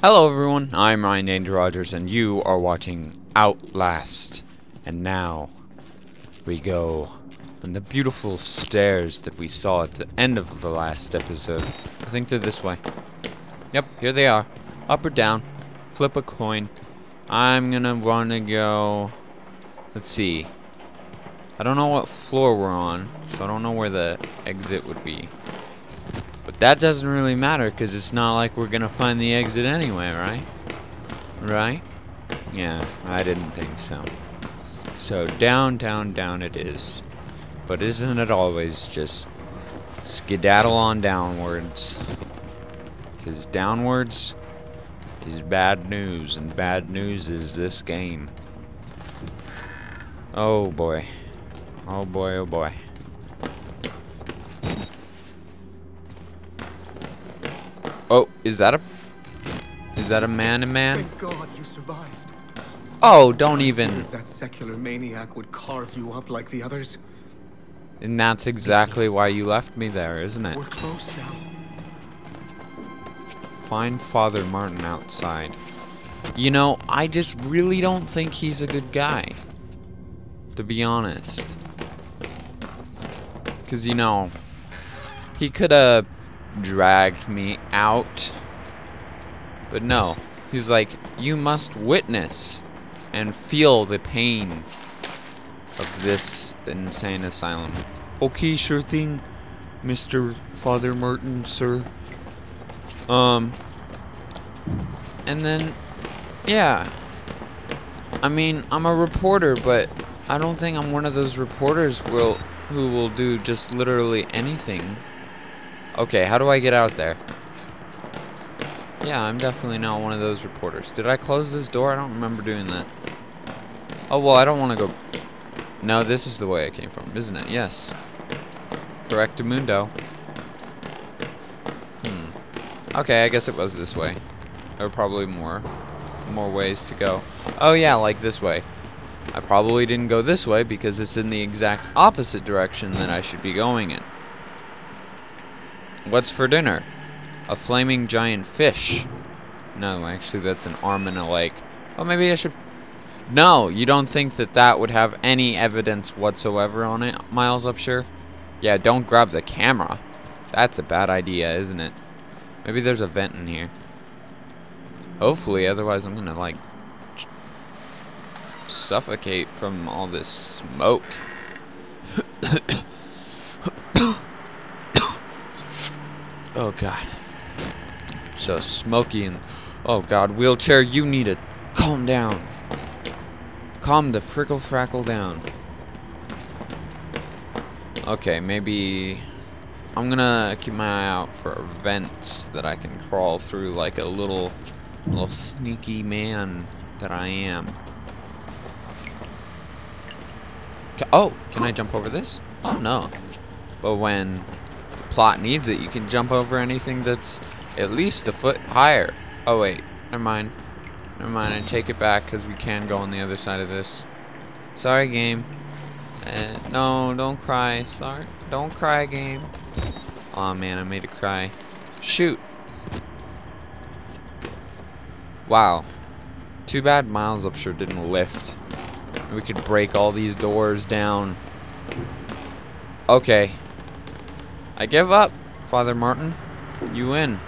Hello everyone, I'm Ryan Danger Rogers and you are watching Outlast. And now we go on the beautiful stairs that we saw at the end of the last episode. I think they're this way. Yep, here they are. Up or down. Flip a coin. I'm gonna wanna go let's see. I don't know what floor we're on, so I don't know where the exit would be. But that doesn't really matter because it's not like we're gonna find the exit anyway, right? Right? Yeah, I didn't think so. So down, down, down it is. But isn't it always just skedaddle on downwards? Because downwards is bad news, and bad news is this game. Oh boy. Oh boy, oh boy. Oh, is that a... Is that a man-to-man? Thank God you survived. Oh, don't even... That secular maniac would carve you up like the others. And that's exactly why you left me there, isn't it? We're close now. Find Father Martin outside. You know, I just really don't think he's a good guy. To be honest. Because, you know, he could have dragged me out. But no. He's like, you must witness and feel the pain of this insane asylum. Okay, sure thing, Mr. Father Martin, sir. Um, and then, yeah. I mean, I'm a reporter, but I don't think I'm one of those reporters will who will do just literally anything. Okay, how do I get out there? Yeah, I'm definitely not one of those reporters. Did I close this door? I don't remember doing that. Oh, well, I don't want to go... No, this is the way I came from, isn't it? Yes. Correctamundo. Hmm. Okay, I guess it was this way. There are probably more, more ways to go. Oh yeah, like this way. I probably didn't go this way because it's in the exact opposite direction that I should be going in. What's for dinner? A flaming giant fish. No, actually that's an arm and a leg. Oh, maybe I should... No, you don't think that that would have any evidence whatsoever on it, Miles Upshur? Yeah, don't grab the camera. That's a bad idea, isn't it? Maybe there's a vent in here. Hopefully, otherwise I'm gonna, like, suffocate from all this smoke. Oh god. So smoky and oh god, wheelchair, you need to calm down. Calm the frickle frackle down. Okay, maybe I'm gonna keep my eye out for vents that I can crawl through like a little little sneaky man that I am. Oh, can I jump over this? Oh no. But when plot needs it, you can jump over anything that's at least a foot higher. Oh wait, never mind. Never mind, I take it back because we can go on the other side of this. Sorry, game. Uh, no, don't cry. Sorry, don't cry, game. Oh, man, I made it cry. Shoot. Wow. Too bad Miles Upshur didn't lift. We could break all these doors down. Okay. I give up, Father Martin. You win.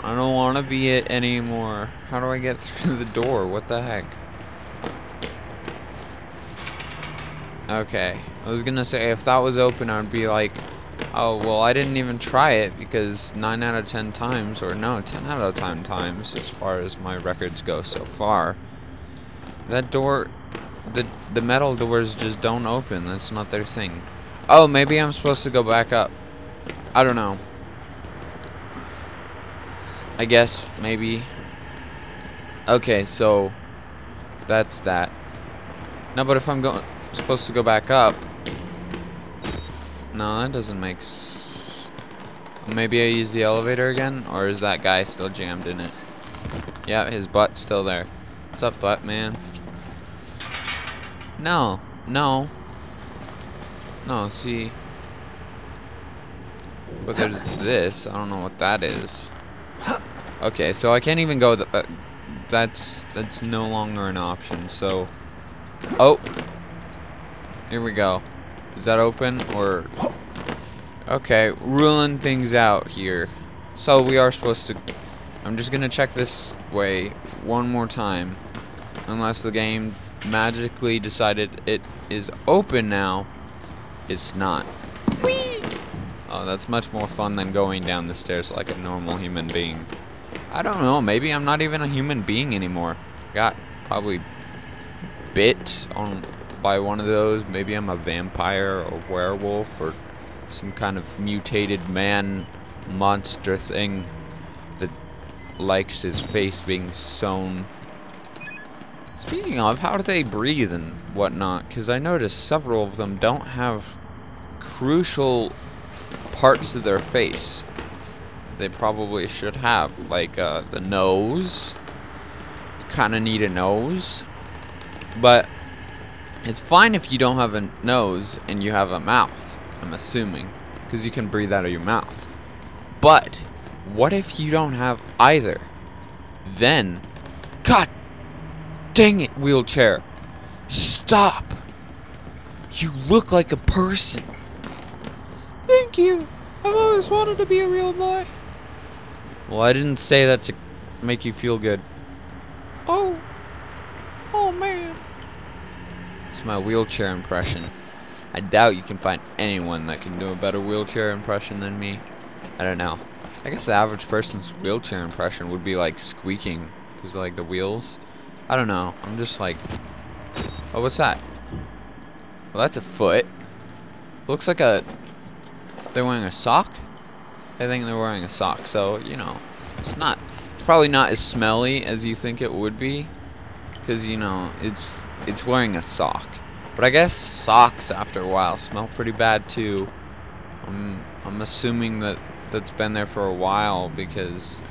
I don't want to be it anymore. How do I get through the door? What the heck? Okay. I was gonna say, if that was open, I'd be like, oh, well, I didn't even try it because 9 out of 10 times, or no, 10 out of 10 times, as far as my records go so far, that door, the, the metal doors just don't open. That's not their thing. Oh, maybe I'm supposed to go back up. I don't know. I guess, maybe. Okay, so that's that. No, but if I'm going supposed to go back up, no, that doesn't make. S maybe I use the elevator again, or is that guy still jammed in it? Yeah, his butt's still there. What's up, butt man? No, no, no. See, but there's this. I don't know what that is. Okay, so I can't even go. The, uh, that's that's no longer an option. So, oh, here we go. Is that open or? Okay, ruling things out here. So we are supposed to. I'm just gonna check this way one more time, unless the game magically decided it is open now. It's not. Whee! Oh, that's much more fun than going down the stairs like a normal human being. I don't know, maybe I'm not even a human being anymore. Got probably bit on by one of those. Maybe I'm a vampire or werewolf or some kind of mutated man monster thing that likes his face being sewn. Speaking of, how do they breathe and whatnot? Because I noticed several of them don't have crucial parts of their face they probably should have. Like uh, the nose. Kind of need a nose. But it's fine if you don't have a nose and you have a mouth, I'm assuming. Because you can breathe out of your mouth. But what if you don't have either? Then, God dang it, wheelchair. Stop. You look like a person. Thank you. I've always wanted to be a real boy. Well, I didn't say that to make you feel good. Oh. Oh, man. It's my wheelchair impression. I doubt you can find anyone that can do a better wheelchair impression than me. I don't know. I guess the average person's wheelchair impression would be like squeaking. Because like the wheels. I don't know. I'm just like... Oh, what's that? Well, that's a foot. Looks like a... They're wearing a sock? I think they're wearing a sock, so, you know, it's not, it's probably not as smelly as you think it would be, because, you know, it's, it's wearing a sock. But I guess socks, after a while, smell pretty bad, too. I'm, I'm assuming that that's been there for a while, because,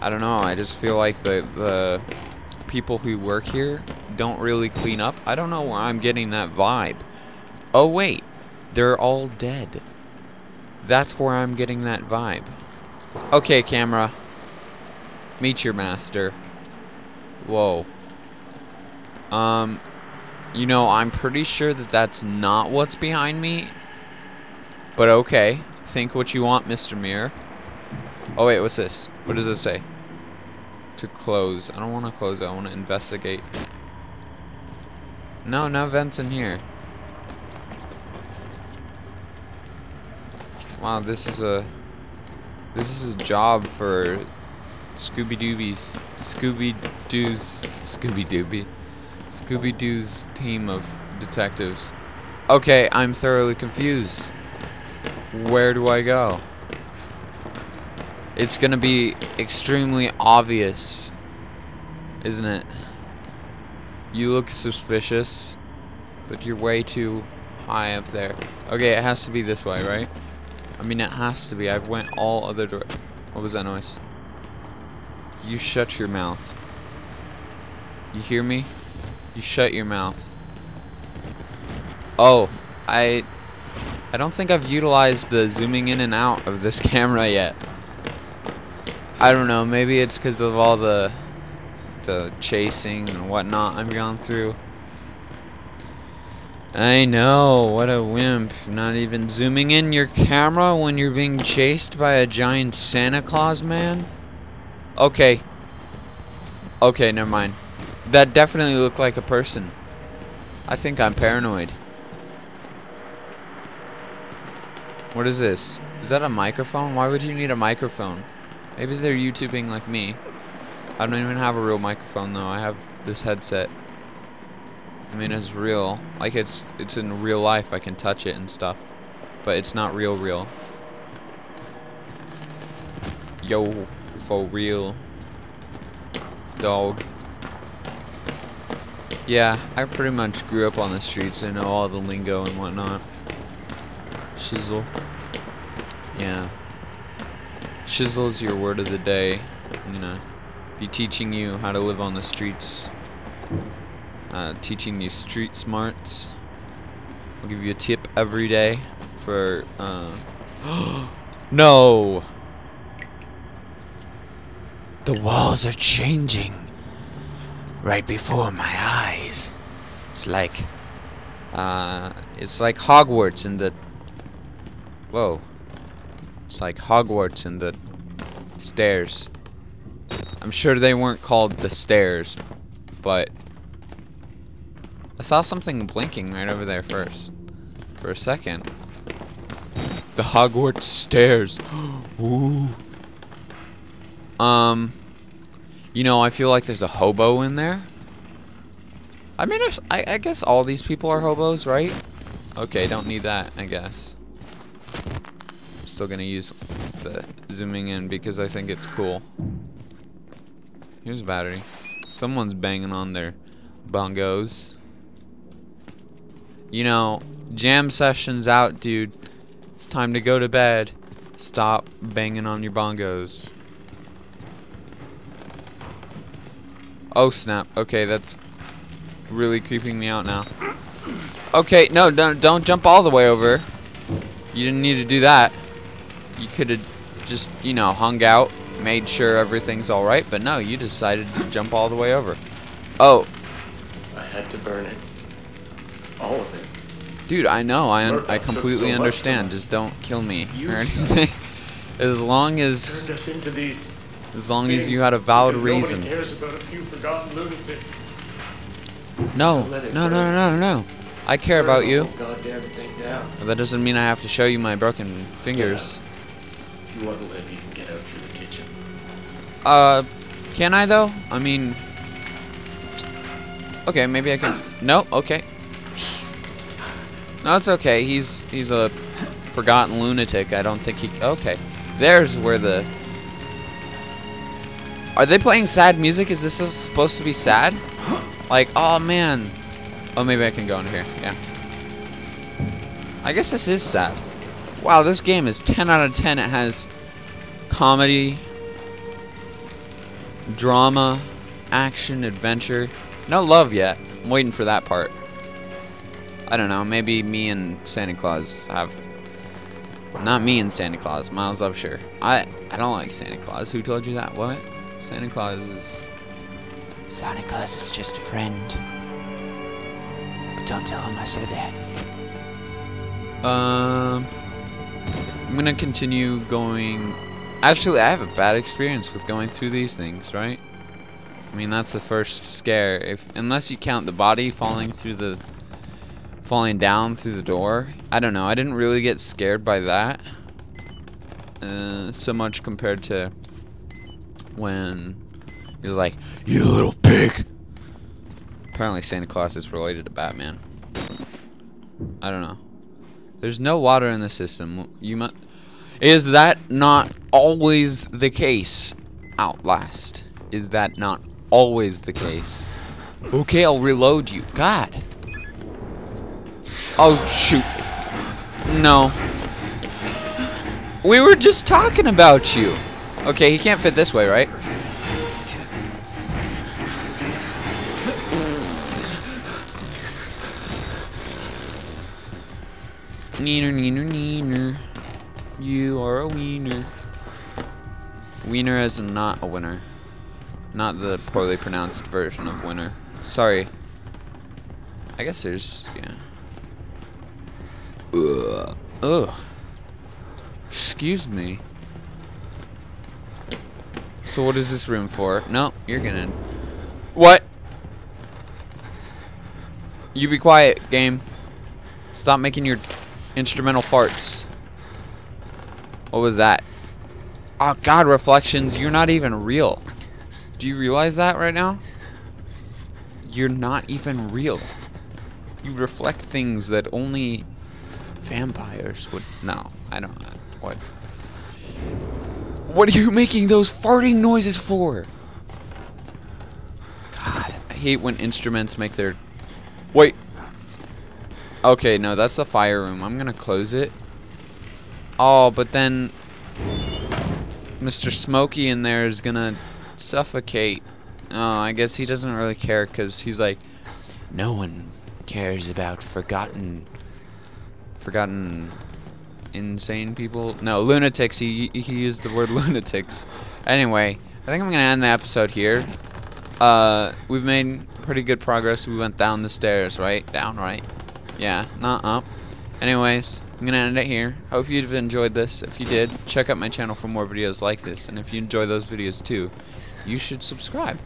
I don't know, I just feel like the, the people who work here don't really clean up. I don't know where I'm getting that vibe. Oh, wait, they're all dead. That's where I'm getting that vibe. Okay, camera. Meet your master. Whoa. Um, you know, I'm pretty sure that that's not what's behind me. But okay. Think what you want, Mr. Mirror. Oh, wait, what's this? What does this say? To close. I don't want to close I want to investigate. No, no vents in here. Wow, this is a this is a job for Scooby Doobies, Scooby Doo's, Scooby Dooby, Scooby Doo's team of detectives. Okay, I'm thoroughly confused. Where do I go? It's gonna be extremely obvious, isn't it? You look suspicious, but you're way too high up there. Okay, it has to be this way, right? I mean, it has to be. I've went all other door. What was that noise? You shut your mouth. You hear me? You shut your mouth. Oh, I... I don't think I've utilized the zooming in and out of this camera yet. I don't know, maybe it's because of all the the chasing and whatnot I've gone through. I know, what a wimp. Not even zooming in your camera when you're being chased by a giant Santa Claus man? Okay. Okay, never mind. That definitely looked like a person. I think I'm paranoid. What is this? Is that a microphone? Why would you need a microphone? Maybe they're YouTubing like me. I don't even have a real microphone though. I have this headset. I mean, it's real. Like, it's it's in real life. I can touch it and stuff. But it's not real real. Yo, for real. Dog. Yeah, I pretty much grew up on the streets. I know all the lingo and whatnot. Shizzle. Yeah. Shizzle's your word of the day. You know, be teaching you how to live on the streets uh, teaching you street smarts. I'll give you a tip every day for. Uh, no. The walls are changing right before my eyes. It's like, uh, it's like Hogwarts in the. Whoa. It's like Hogwarts and the stairs. I'm sure they weren't called the stairs, but I saw something blinking right over there first. For a second. The Hogwarts stairs. Ooh. Um, you know, I feel like there's a hobo in there. I mean, I, I guess all these people are hobos, right? Okay, don't need that, I guess. Still gonna use the zooming in because I think it's cool. Here's a battery. Someone's banging on their bongos. You know, jam session's out, dude. It's time to go to bed. Stop banging on your bongos. Oh snap. Okay, that's really creeping me out now. Okay, no, don't don't jump all the way over. You didn't need to do that. You could have just, you know, hung out, made sure everything's all right, but no, you decided to jump all the way over. Oh, I had to burn it. All of it. dude, I know. I un I completely so understand. Just don't kill me You or anything. as long as Turned us into these. as long as you had a valid reason. Cares about a few forgotten lunatics. No, no, no, no, no, no. I care about you. whole thing down. That doesn't mean I have to show you my broken fingers. If you want to live, you can get out through the kitchen. Uh, can I though? I mean, okay, maybe I can. No, okay. No, it's okay. He's he's a forgotten lunatic. I don't think he. Okay, there's where the. Are they playing sad music? Is this supposed to be sad? Like, oh man. Oh, maybe I can go in here. Yeah. I guess this is sad. Wow, this game is 10 out of 10. It has comedy, drama, action, adventure. No love yet. I'm waiting for that part. I don't know. Maybe me and Santa Claus have. Not me and Santa Claus. Miles Upshur. I I don't like Santa Claus. Who told you that? What? Santa Claus is. Santa Claus is just a friend. But don't tell him I said that. Um. I'm gonna continue going. Actually, I have a bad experience with going through these things, right? I mean, that's the first scare. If unless you count the body falling through the falling down through the door. I don't know. I didn't really get scared by that. Uh, so much compared to when he was like, "You little pig." Apparently, Santa Claus is related to Batman. I don't know. There's no water in the system. You must. Is that not always the case? Outlast. Is that not always the case? Okay, I'll reload you. God. Oh shoot. No. We were just talking about you. Okay, he can't fit this way, right? Neener, neener, neener. You are a wiener. Wiener is not a winner. Not the poorly pronounced version of winner. Sorry. I guess there's, yeah. Ugh. Ugh. Excuse me. So what is this room for? No, you're gonna... What? You be quiet, game. Stop making your instrumental farts. What was that? Oh god, reflections, you're not even real. Do you realize that right now? You're not even real. You reflect things that only vampires would. No, I don't. What? What are you making those farting noises for? God, I hate when instruments make their. Okay, no, that's the fire room. I'm gonna close it. Oh, but then Mr. Smokey in there is gonna suffocate. Oh, I guess he doesn't really care because he's like, no one cares about forgotten, forgotten, insane people. No, lunatics. He he used the word lunatics. Anyway, I think I'm gonna end the episode here. Uh, we've made pretty good progress. We went down the stairs, right? Down, right? Yeah, not up. Anyways, I'm gonna end it here. Hope you've enjoyed this. If you did, check out my channel for more videos like this. And if you enjoy those videos too, you should subscribe.